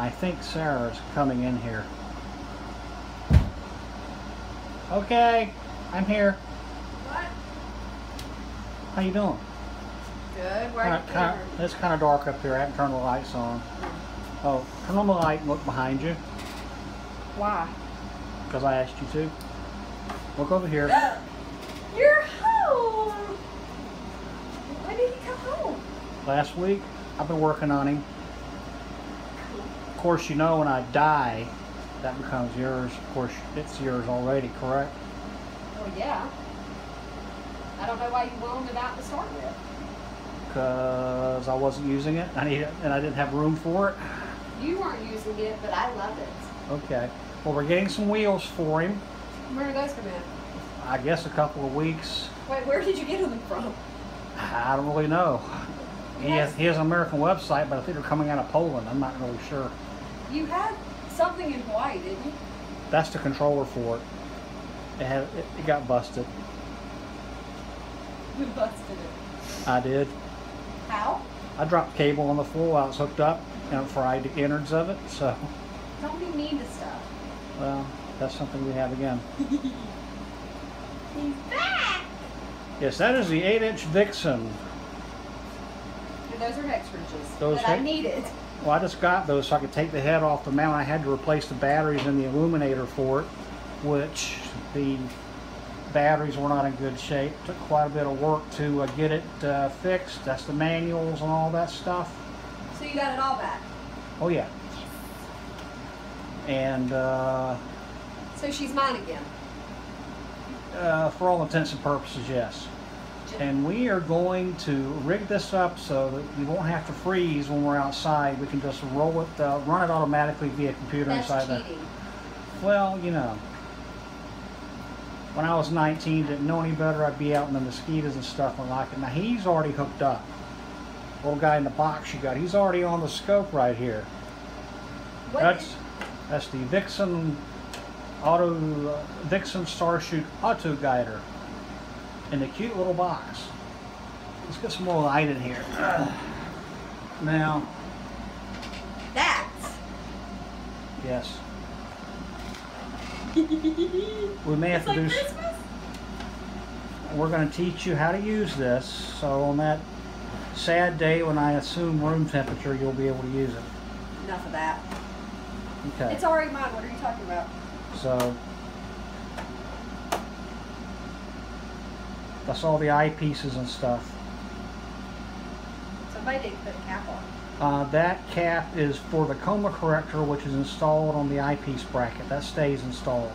I think Sarah's coming in here. Okay, I'm here. What? How you doing? Good. Where Kinda, kinda, it's kind of dark up here. I haven't turned the lights on. Oh, turn on the light and look behind you, Why? because I asked you to. Look over here. You're home. When did he come home? Last week, I've been working on him. Of course, you know when I die, that becomes yours. Of course, it's yours already, correct? Well, yeah. I don't know why you loaned it out to start with. Because I wasn't using it. I need it, and I didn't have room for it. You weren't using it, but I love it. Okay. Well, we're getting some wheels for him. Where do those come in? I guess a couple of weeks. Wait, where did you get them from? I don't really know. He has, he has an American website, but I think they're coming out of Poland. I'm not really sure. You had something in Hawaii, didn't you? That's the controller for it. It had it, it got busted. Who busted it? I did. How? I dropped cable on the floor while it was hooked up and fried the innards of it. So, Don't be mean to stuff. well, that's something we have again. He's back! Yes, that is the 8-inch Vixen. And those are neck wrenches Those that I needed. Well, I just got those so I could take the head off the mount. I had to replace the batteries in the illuminator for it, which the batteries were not in good shape. Took quite a bit of work to uh, get it uh, fixed. That's the manuals and all that stuff. So you got it all back. Oh yeah. And uh, So she's mine again. uh, for all intents and purposes, yes. And we are going to rig this up so that we won't have to freeze when we're outside. We can just roll it, uh, run it automatically via computer That's inside the cheating. Well, you know, when I was 19, didn't know any better. I'd be out in the mosquitoes and stuff and like it. Now he's already hooked up. Little guy in the box you got, he's already on the scope right here. What That's that's the Vixen Auto uh, Vixen Starshoot Auto Guider in a cute little box. Let's get some more light in here. Now, That's. yes, we may have it's to like do. Christmas? we're going to teach you how to use this. So on that sad day when I assume room temperature, you'll be able to use it. Enough of that. Okay. It's already mine. What are you talking about? So that's all the eyepieces and stuff. Somebody didn't put a cap on. Uh, that cap is for the coma corrector, which is installed on the eyepiece bracket. That stays installed.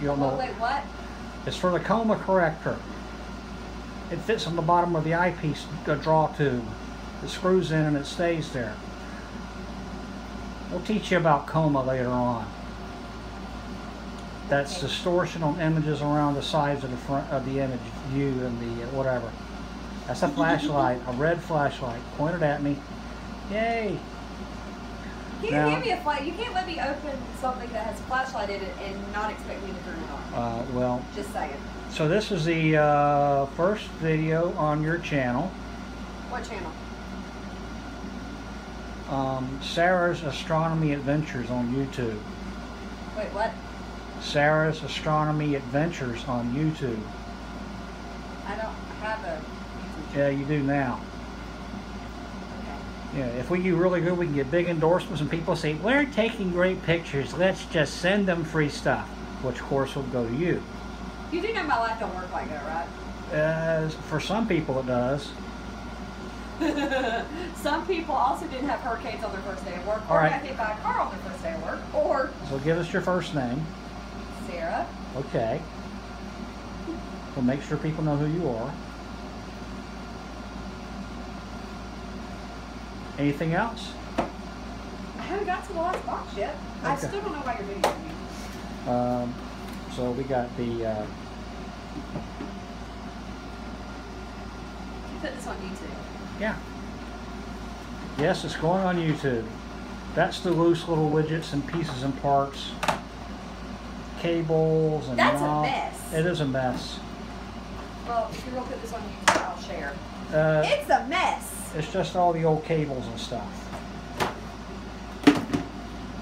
You don't Well, know. wait, what? It's for the coma corrector. It fits on the bottom of the eyepiece uh, draw tube. It screws in and it stays there. We'll teach you about coma later on. That's Okay. distortion on images around the sides of the front of the image view and the uh, whatever. That's a flashlight, a red flashlight pointed at me. Yay! You Now- give me a flight. You can't let me open something that has a flashlight in it and not expect me to turn it on. Uh, well, Just saying. so this is the uh, first video on your channel. What channel? um, Sarah's Astronomy Adventures on YouTube. Wait, what? Sarah's Astronomy Adventures on YouTube. I don't have a YouTube Yeah, you do now. Okay. Yeah, if we do really good, we can get big endorsements, and people say, We're taking great pictures, let's just send them free stuff, which of course will go to you. You do know my life don't work like that, right? As for some people, it does. Some people also didn't have hurricanes on their first day of work, All or right. got hit by a car on their first day of work, or So give us your first name. Sarah. Okay. We'll make sure people know who you are. Anything else? I haven't got to the last box yet. I still don't know why you're videoing me. Um, so we got the uh, You put this on YouTube. yeah. Yes, it's going on YouTube. That's the loose little widgets and pieces and parts, cables and That's a mess. It is a mess. Well, if you're put this on YouTube, I'll share. Uh, It's a mess. it's just all the old cables and stuff.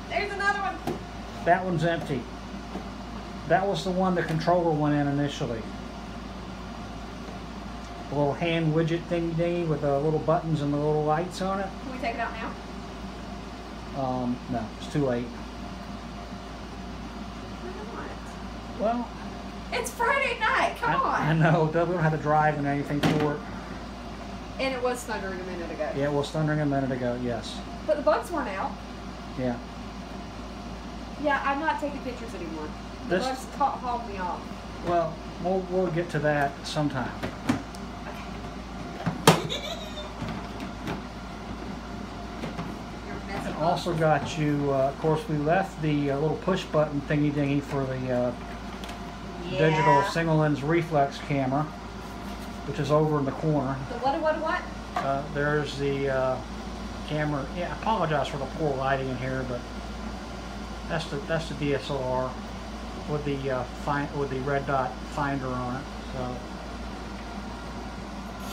There's another one. That one's empty. That was the one the controller went in initially. A little hand widget thingy dingy with the little buttons and the little lights on it. Can we take it out now? Um, no, it's too late. Why Well. It's Friday night. Come I, I on. know, we don't have to drive and anything for it. And it was thundering a minute ago. Yeah, it was thundering a minute ago, yes. But the bugs weren't out. Yeah. Yeah, I'm not taking pictures anymore. The This- bugs caught, hauled me off. Well, we'll, we'll get to that sometime. You're messing up. Also got you, uh, of course, we left the uh, little push button thingy dingy for the uh, digital single lens reflex camera, which is over in the corner. The what, what, what? Uh, there's the uh, camera. Yeah, I apologize for the poor lighting in here, but that's the that's the DSLR with the uh, find with the red dot finder on it. So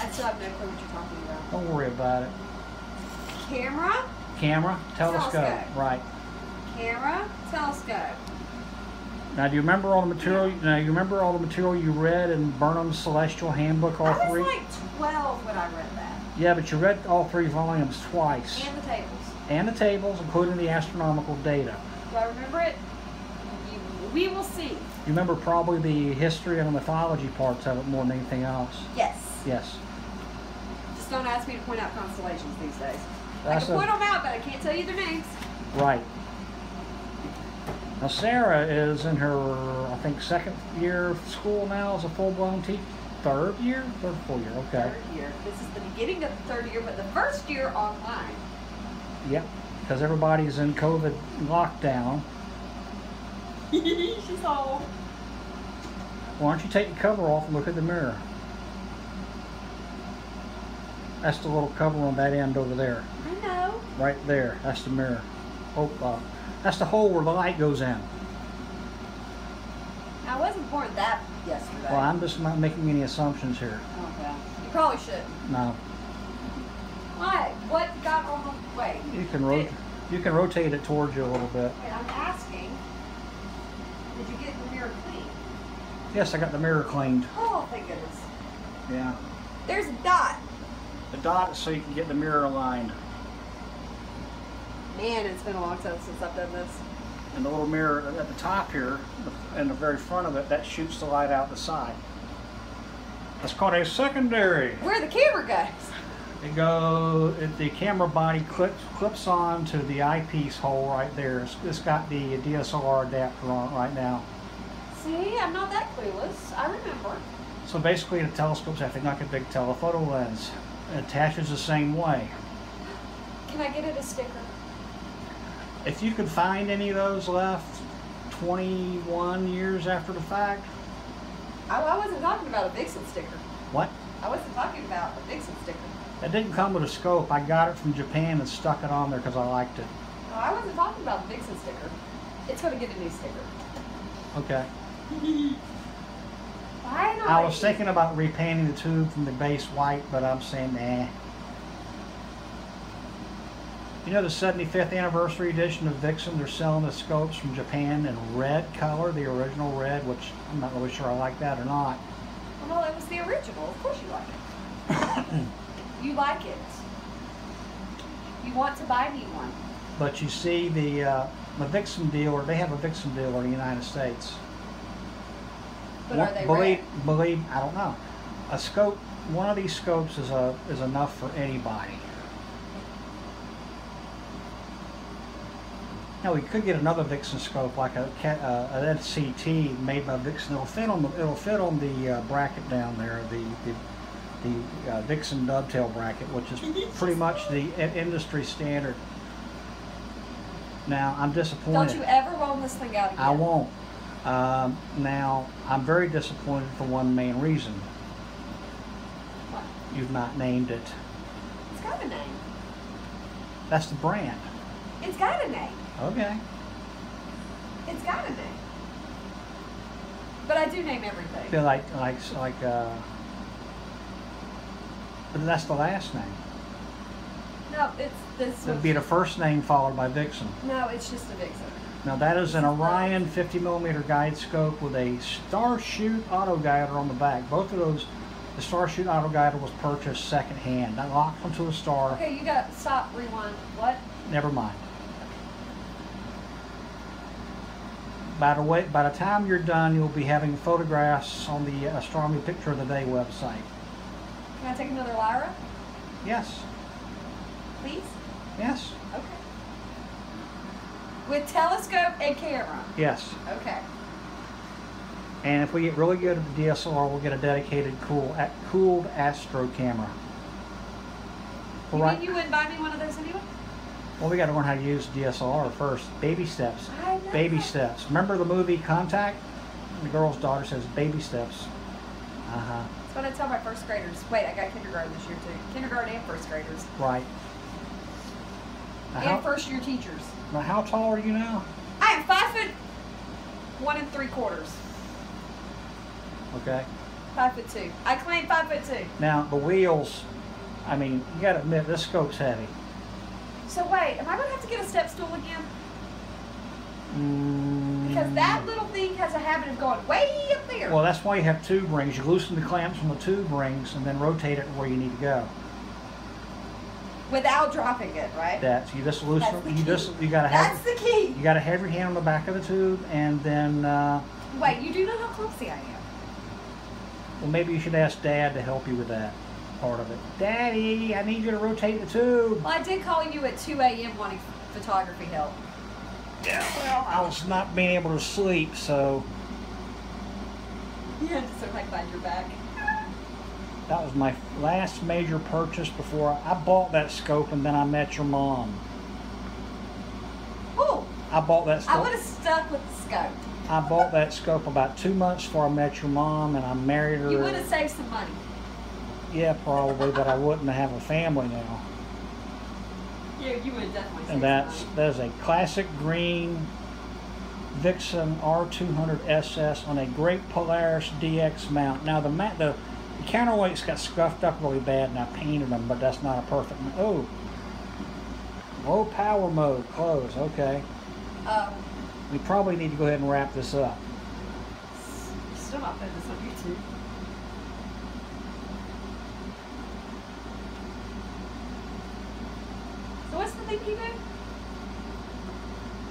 I still have no clue what you're talking about. don't worry about it. Camera, Camera, telescope, Telescope. right? camera, telescope. Now, do you remember all the material? Now, you remember all the material you read in Burnham's Celestial Handbook, all I was three? like 12 when I read that. Yeah, but you read all three volumes twice, And the tables. and the tables, including the astronomical data. Do I remember it? We will see. You remember probably the history and the mythology parts of it more than anything else. Yes. Yes. Just don't ask me to point out constellations these days. I can a- point them out, but I can't tell you their names. Right. Now Sarah is in her, I think, second year of school now as a full-blown teacher. Third year? Third, full year. Okay. Third year. This is the beginning of the third year, but the first year online. Yep. Because everybody's in COVID lockdown. She's all. Why don't you take the cover off and look at the mirror? That's the little cover on that end over there. I know. Right there. That's the mirror. Oh, uh, that's the hole where the light goes in. I wasn't born that yesterday. Well, I'm just not making any assumptions here. Okay. You probably shouldn't. No. Why? What got on the way? You can rot- you can rotate it towards you a little bit. Wait, I'm asking. Did you get the mirror clean? Yes, I got the mirror cleaned. Oh, thank goodness. Yeah. There's a dot. The dot so you can get the mirror aligned. Man, it's been a long time since I've done this. And the little mirror at the top here, in the very front of it, that shoots the light out the side. That's called a secondary. Where are the camera goes. It go, it, the camera body clips clips on to the eyepiece hole right there. It's, it's got the DSLR adapter on it right now. See, I'm not that clueless. I remember. So basically, the telescope's acting like a big telephoto lens. It attaches the same way. Can I get it a sticker? If you could find any of those left 21 years after the fact, I, I wasn't talking about a Vixen sticker. what? I wasn't talking about a Vixen sticker. It didn't come with a scope. I got it from Japan and stuck it on there because I liked it. No, I wasn't talking about the Vixen sticker. It's going to get a new sticker. Okay. Not? I was thinking about repainting the tube from the base white, but I'm saying nah. You know the 75th anniversary edition of Vixen, they're selling the scopes from Japan in red color, the original red, which I'm not really sure I like that or not. Well, it was the original. Of course you like it. you like it. You want to buy me one. But you see the uh, the Vixen dealer, they have a Vixen dealer in the United States. But are they believe, red? believe, I don't know. A scope, one of these scopes is a is enough for anybody. Now we could get another Vixen scope, like a uh, an SCT made by Vixen. It'll fit on the it'll fit on the uh, bracket down there, the the, the uh, Vixen dovetail bracket, which is pretty much the industry standard. Now I'm disappointed. Don't you ever roll this thing out again. I won't. Um, now, I'm very disappointed for one main reason. What? You've not named it. It's got a name. That's the brand. It's got a name. Okay. It's got a name. But I do name I everything. feel like, like, like, uh, but that's the last name. No, it's this. It'd be the first name followed by Vixen. No, it's just a Vixen. Now that is an Orion 50 millimeter guide scope with a Starshoot auto guider on the back. Both of those, the Starshoot auto guider was purchased secondhand. That locked onto a star. Okay, you got stop, rewind. What? Never mind. By the way, by the time you're done, you'll be having photographs on the Astronomy Picture of the Day website. Can I take another Lyra, Yes, please? yes, Okay. With telescope and camera. yes. Okay. And if we get really good at the DSLR, we'll get a dedicated cool, cooled Astro camera. You Right. mean you wouldn't buy me one of those anyway? Well, we got to learn how to use DSLR first. Baby steps. Baby steps. Remember the movie Contact? The girl's daughter says baby steps. Uh huh. That's what I tell my first graders. Wait, I got kindergarten this year too. Kindergarten and first graders. Right. Now And how, first year teachers. now how tall are you now? I am five foot one and three quarters. Okay. Five foot two. I claim five foot two. Now the wheels. I mean, you got to admit this scope's heavy. So wait, am I gonna have to get a step stool again? Mm, Because that little thing has a habit of going way up there. Well, that's why you have tube rings. You loosen the clamps from the tube rings and then rotate it where you need to go. without dropping it, right? That's you just loosen. You key. just you gotta have. That's have the key. you gotta have your hand on the back of the tube and then uh, Wait, you do know how clumsy I am. well maybe you should ask Dad to help you with that part of it. Daddy, I need you to rotate the tube. Well, I did call you at 2 a.m. wanting photography help. Yeah. Well, I was not being able to sleep, so You had to sort of like find your back. that was my last major purchase before I bought that scope and then I met your mom. Oh, I bought that Scope. I would have stuck with the scope. I bought that scope about two months before I met your mom, and I married her. You would have saved some money. Yeah, probably, but I wouldn't have a family now. Yeah, you would definitely And that's that is a classic green Vixen R200SS on a great Polaris DX mount. Now the mat the, the counterweights got scuffed up really bad, and I painted them, but that's not a perfect. Oh, low power mode close. Okay, Um, we probably need to go ahead and wrap this up. still not putting this on YouTube. So what's the thing you do?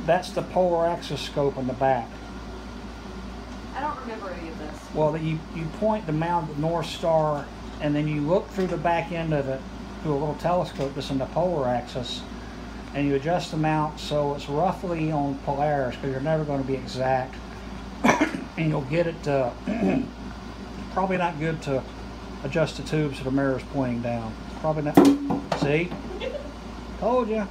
That's the polar axis scope in the back. I don't remember any of this. Well, you, you point the mount at the North Star, and then you look through the back end of it through a little telescope that's in the polar axis, and you adjust the mount so it's roughly on Polaris, because you're never going to be exact, and you'll get it. Uh, probably not good to adjust the tubes so the mirror's pointing down. Probably not. See, told you.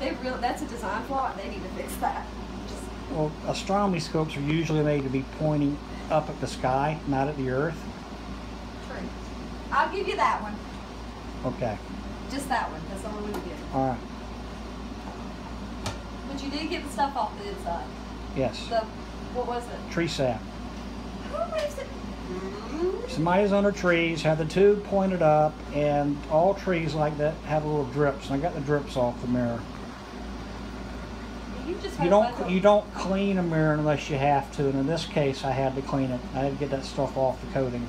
They real that's a design flaw and they need to fix that. Just Well, astronomy scopes are usually made to be pointing up at the sky, not at the Earth. true. I'll give you that one. Okay. Just that one. That's the only one you get. All right. But you did get the stuff off the inside. Yes. The what was it? Tree sap. How is it? Somebody's under trees, had the tube pointed up, and all trees like that have little drips. And I got the drips off the mirror. You just You don't you don't clean a mirror unless you have to, and in this case, I had to clean it. I had to get that stuff off the coating.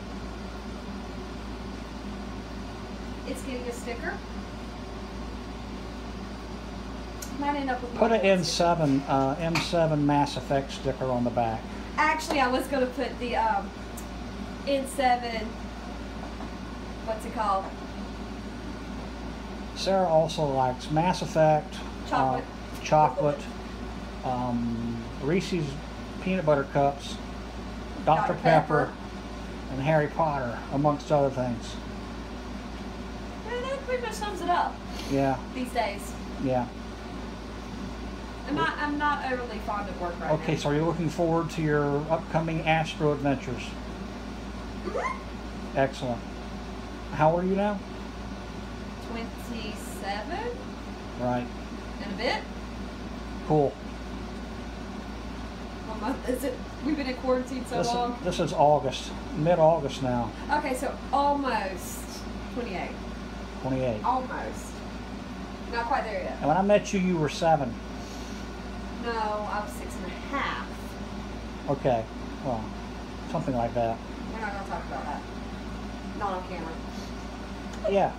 It's getting a sticker. Might end up with Put an than a sticker. N7 uh, M7 Mass Effect sticker on the back. Actually, I was gonna put the um, N7. What's it called? Sarah also likes Mass Effect, Chocolate. uh, chocolate, um, Reese's peanut butter cups, Dr. Dr. Pepper, Pepper. and Harry Potter, amongst other things. Yeah, that pretty much sums it up Yeah, these days. yeah. I'm not. I'm not overly fond of work right Okay, now. Okay, so are you looking forward to your upcoming Astro adventures? Excellent. How old are you now? Twenty-seven Right. in a bit. Cool. What month is it? We've been in quarantine so This, long. this is August, mid-August now, Okay, so almost 28. 28. Almost. Not quite there yet. And when I met you, you were seven. No, I was six and a half. Okay, well, something like that. We're not gonna talk about that. Not on camera. Yeah.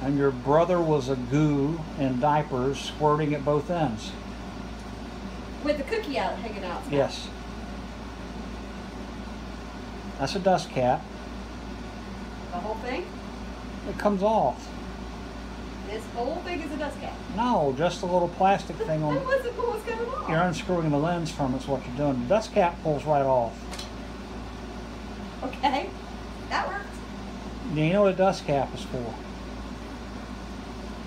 And your brother was a goo in diapers, squirting at both ends. With the cookie out hanging out. Yes. That's a dust cap. The whole thing? It comes off. This whole thing is a dust cap. No, just a little plastic thing on. wasn't what was going on. You're unscrewing the lens from it's what you're doing. The dust cap pulls right off. Okay. That worked. Do you know what a dust cap is for?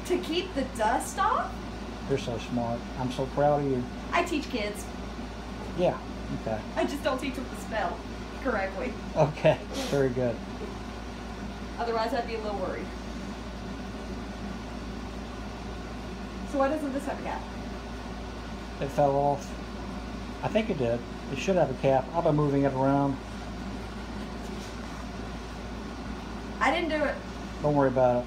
To keep the dust off? You're so smart. I'm so proud of you. I teach kids. Yeah. Okay. I just don't teach them to spell correctly. Okay. Very good. Otherwise, I'd be a little worried. So why doesn't this have a cap? It fell off. I think it did. It should have a cap. I've been moving it around. I didn't do it. Don't worry about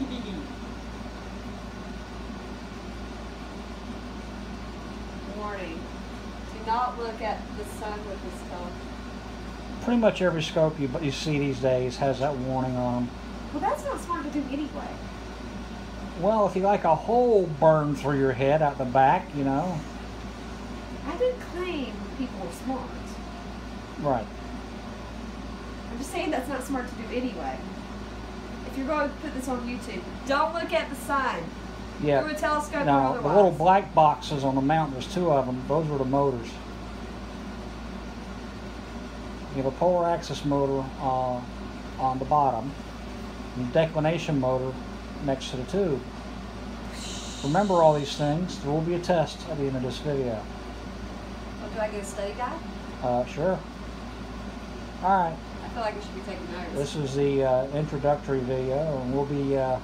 it. Warning. Do not look at the sun with this phone. Pretty much every scope you you see these days has that warning on them. Well, that's not smart to do anyway. Well, if you like a hole burned through your head out the back, you know. I didn't claim people were smart. Right. I'm just saying that's not smart to do anyway. If you're going to put this on YouTube, don't look at the sign Yeah. through a telescope otherwise. the little black boxes on the mount, there's two of them. Those were the motors. You have a polar axis motor uh, on the bottom, and declination motor next to the tube. Remember all these things. There will be a test at the end of this video. Oh, do I get a study guide? Uh, sure. All right. I feel like we should be taking notes. This is the uh, introductory video, and we'll be uh,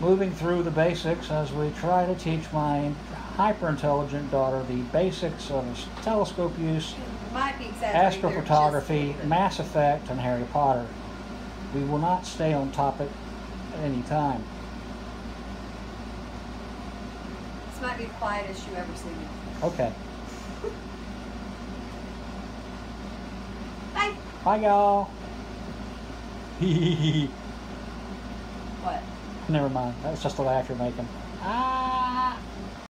moving through the basics as we try to teach my hyper-intelligent daughter the basics of telescope use, Might be exaggerating. there just a astrophotography. Mass Effect, and Harry Potter. We will not stay on topic any time. This might be the quietest you ever seen me. Okay. Bye. Bye, y'all. What? Never mind. That's just a laugh you're making. Ah.